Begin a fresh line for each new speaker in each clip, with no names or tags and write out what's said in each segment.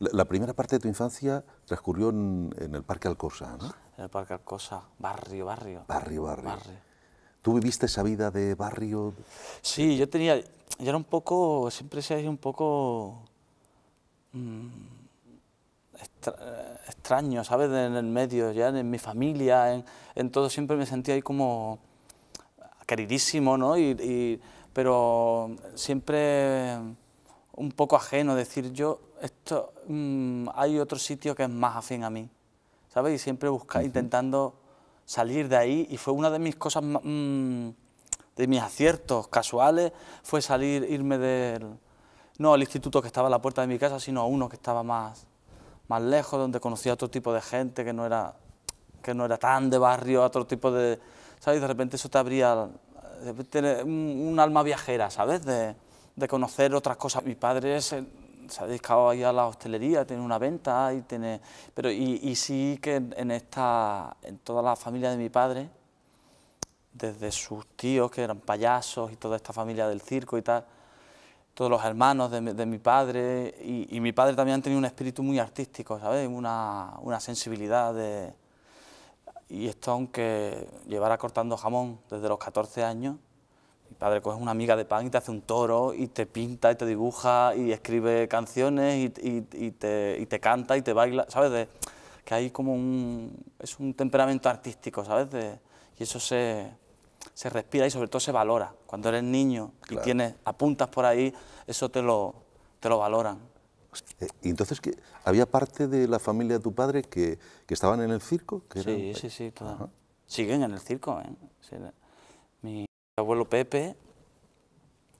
La, la primera parte de tu infancia transcurrió en, en el Parque Alcosa, ¿no?
En el Parque Alcosa, barrio, barrio.
Barrio, barrio.
Barrio.
¿Tú viviste esa vida de barrio?
Sí, yo tenía, yo era un poco, siempre he sido un poco mm, extra- eh, extraño, ¿sabes? En el medio, ya en mi familia, en, en todo, siempre me sentía ahí como queridísimo, ¿no? Y, y- pero siempre un poco ajeno, decir yo, esto, mm, hay otro sitio que es más afín a mí, ¿sabes? Y siempre buscar, intentando salir de ahí, y fue una de mis cosas, ma- mm, de mis aciertos casuales, fue salir, irme del, no al instituto que estaba a la puerta de mi casa, sino a uno que estaba más, más lejos, donde conocía a otro tipo de gente que no era, que no era tan de barrio, otro tipo de, ¿sabes? De repente eso te abría, de repente un, un alma viajera, ¿sabes? De, de conocer otras cosas. Mi padre se, ha dedicado ahí a la hostelería, tiene una venta y tiene, pero y, sí que en, esta, en toda la familia de mi padre, desde sus tíos que eran payasos y toda esta familia del circo y tal, todos los hermanos de mi padre y, y mi padre también tenía un espíritu muy artístico, ¿sabes? Una, una sensibilidad de... Y esto aunque llevara cortando jamón desde los 14 años, mi padre coge una miga de pan y te hace un toro y te pinta y te dibuja y escribe canciones y, y- y te, y te canta y te baila, ¿sabes? De- que hay como un... es un temperamento artístico, ¿sabes? De- y eso se, se respira y sobre todo se valora. Cuando eres niño y tienes apuntas por ahí, eso te lo, te lo valoran.
Eh, Y entonces, ¿qué? ¿había parte de la familia de tu padre que, que estaban en el circo? Que
Sí,
eran-
sí, sí,
Ajá.
siguen en el circo. ¿eh? Sí, abuelo Pepe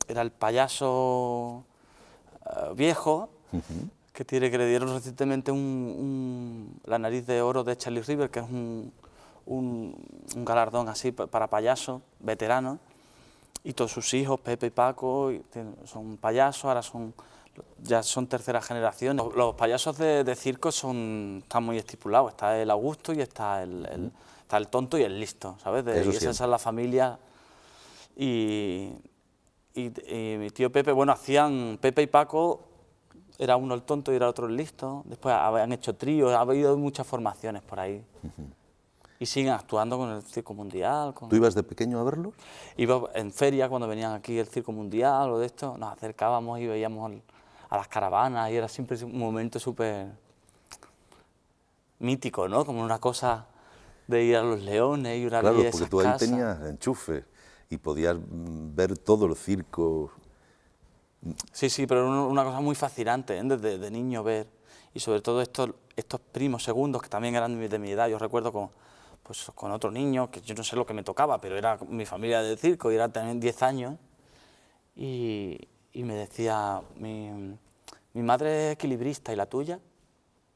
era el payaso eh, viejo que tiene que le dieron recientemente un, un- la nariz de oro de Charlie River, que es un, galardón así pa- para payasos veteranos. Y todos sus hijos, Pepe y Paco, y tienen- son payasos, ahora son ya son tercera generación. Los, los payasos de, de circo son, están muy estipulados. Está el Augusto y está el, el- está el tonto y el listo, ¿sabes? De- y esa es la familia. Y, y- y mi tío Pepe, bueno, hacían Pepe y Paco, era uno el tonto y era otro el listo. Después habían hecho tríos, ha habido muchas formaciones por ahí. Y siguen actuando con el Circo Mundial. Con...
¿Tú ibas de pequeño a verlos?
Iba en feria cuando venían aquí el Circo Mundial o de esto, nos acercábamos y veíamos al- a las caravanas y era siempre un momento súper mítico, ¿no? Como una cosa de ir a los leones y una
Claro, porque tú ahí tenías enchufe y podías ver todo el circo.
Sí, sí, pero una, cosa muy fascinante ¿eh? desde de niño ver. Y sobre todo estos, estos primos segundos que también eran de mi edad. Yo recuerdo con, pues, con otro niño, que yo no sé lo que me tocaba, pero era mi familia del circo y era también 10 años. Y, y me decía, mi, mi madre es equilibrista y la tuya.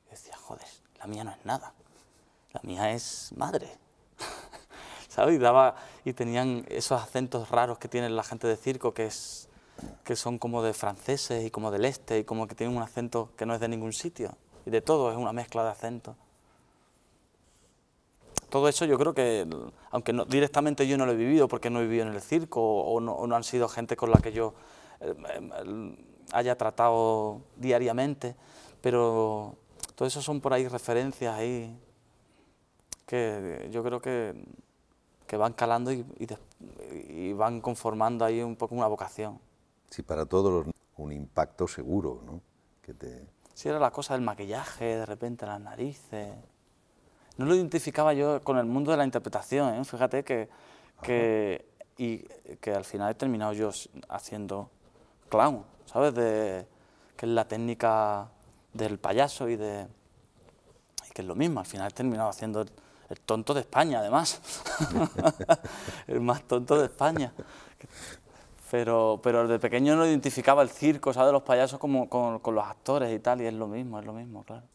Y decía, joder, la mía no es nada. La mía es madre. ¿Sabes? Y, daba, y tenían esos acentos raros que tiene la gente de circo, que, es, que son como de franceses y como del este, y como que tienen un acento que no es de ningún sitio. Y de todo, es una mezcla de acentos. Todo eso yo creo que, aunque no- directamente yo no lo he vivido, porque no he vivido en el circo, o, o no, o no han sido gente con la que yo eh, eh, haya tratado diariamente, pero todo eso son por ahí referencias ahí que yo creo que, que van calando y, y des- y van conformando ahí un poco una vocación.
Sí, para todos los- un impacto seguro, ¿no? Que te...
Sí, era la cosa del maquillaje, de repente las narices. No lo identificaba yo con el mundo de la interpretación, ¿eh? fíjate que, que, y que al final he terminado yo haciendo clown, ¿sabes? De, que es la técnica del payaso y de y que es lo mismo, al final he terminado haciendo el, tonto de España, además. el más tonto de España. Pero, pero de pequeño no identificaba el circo, ¿sabes? Los payasos como con los actores y tal, y es lo mismo, es lo mismo, claro.